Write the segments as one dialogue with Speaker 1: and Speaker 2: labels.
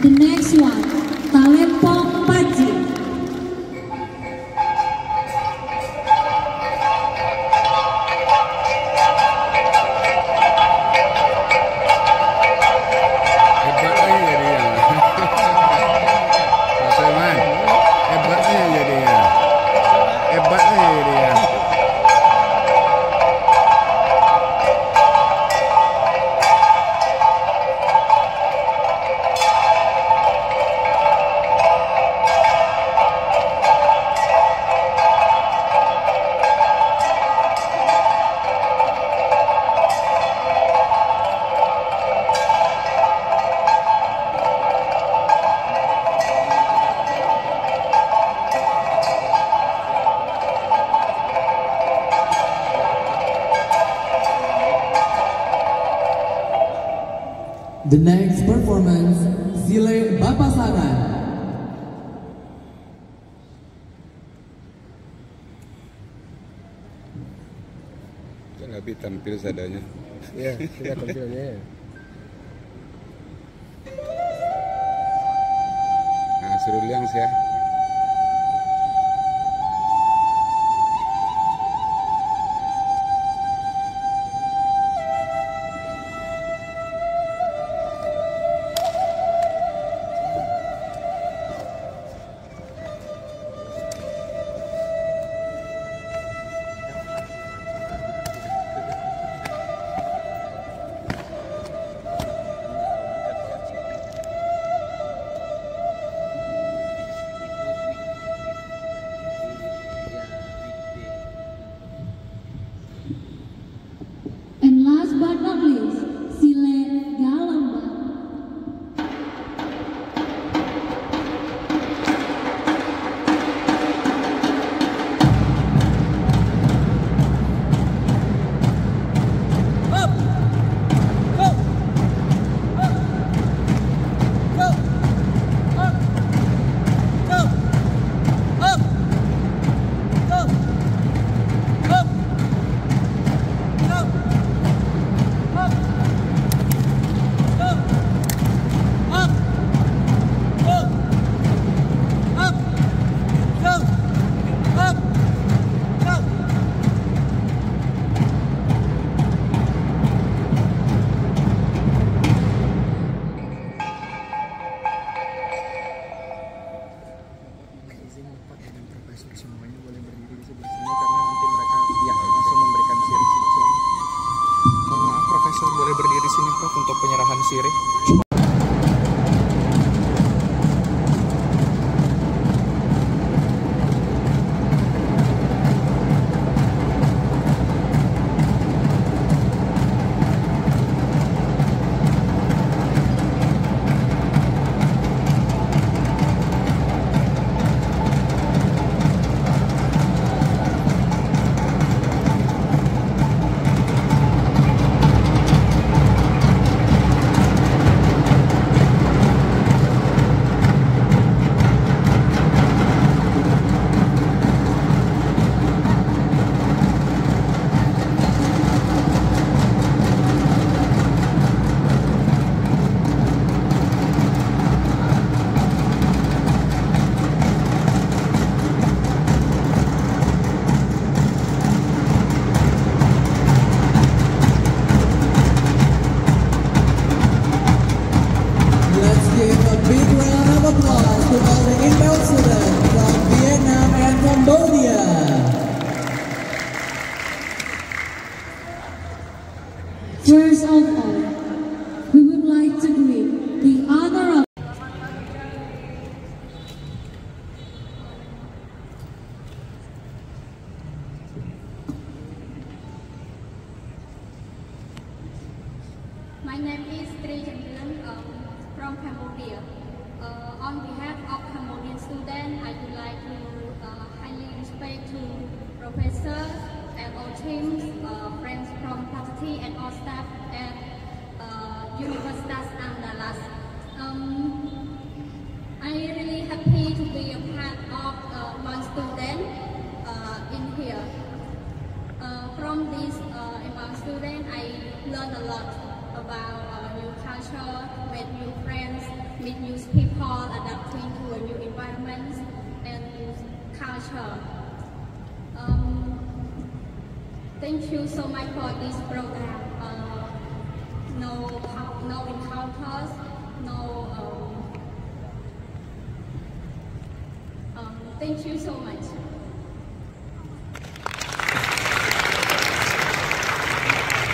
Speaker 1: The next one. The next performance, Zile Bapasaran.
Speaker 2: Nabi tampil seadanya.
Speaker 3: Iya, kita tampilnya ya.
Speaker 2: Nah, suruh liang sih ya.
Speaker 1: Siri. To all the inbound students from Vietnam and Cambodia.
Speaker 4: First of all, we would like to greet the honor of
Speaker 5: My name is Tri Chandran um, from Cambodia. Uh, on behalf teams, uh, friends from faculty and all staff at uh, Universitas Andalas. Um, I'm really happy to be a part of uh, one student uh, in here. Uh, from this uh, among students, I learned a lot about uh, new culture, make new friends, meet new people, adapting to a new environment and new culture. Um, thank you so much for this program. Uh, no, no encounters, no. Um, um, thank you so much.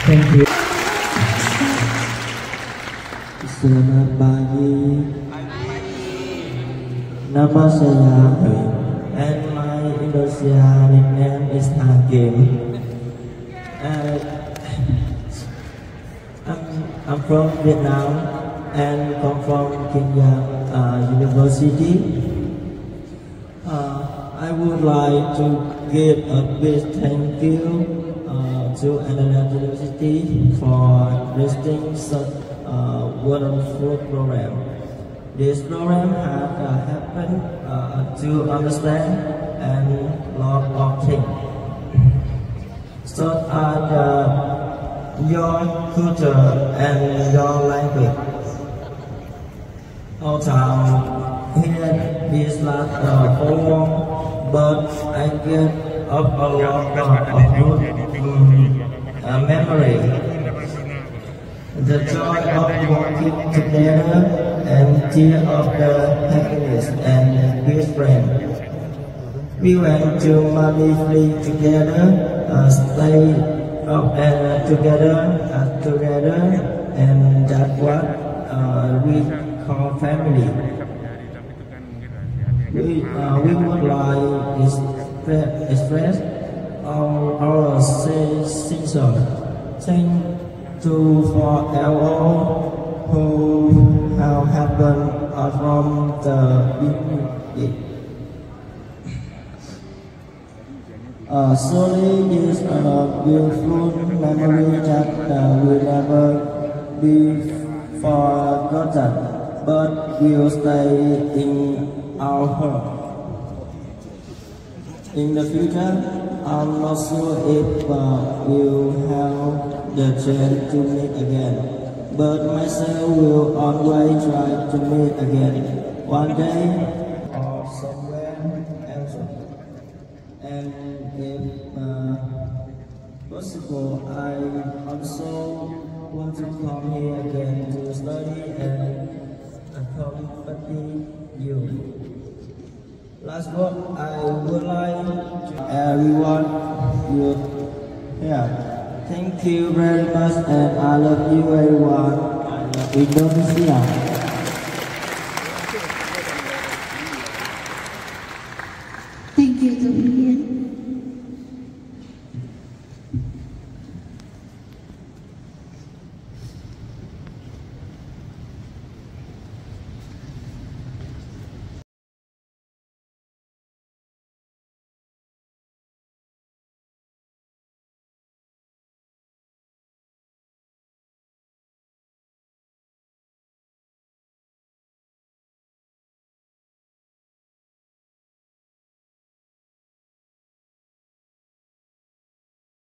Speaker 6: Thank you. Selamat pagi. Nama saya Hakim and my Indonesian name is Hakim. And I'm, I'm from Vietnam and come from Kenya uh, University. Uh, I would like to give a big thank you uh, to Andalas University for hosting such a uh, wonderful program. This program has uh, happened uh, to understand and lot of things. So as uh, your culture and your language. Although here is not uh, form, but I get up a lot of good uh, memory. The joy of working together and the tear of the happiness and good friend. We went to Malifli together, uh, stay up and together, together, and that's what uh, we call family. We, uh, we would like express, express our, our sincere thank to for all who have happened from the beginning. Uh, surely is a beautiful memory that uh, will never be forgotten, but will stay in our heart. In the future, I'm not sure if uh, we'll have the chance to meet again, but myself will always try to meet again. One day so I also want to come here again to study and accompany you. Last word, I would like to everyone you Yeah. Thank you very much and I love you everyone. I love you. Thank you, Dr.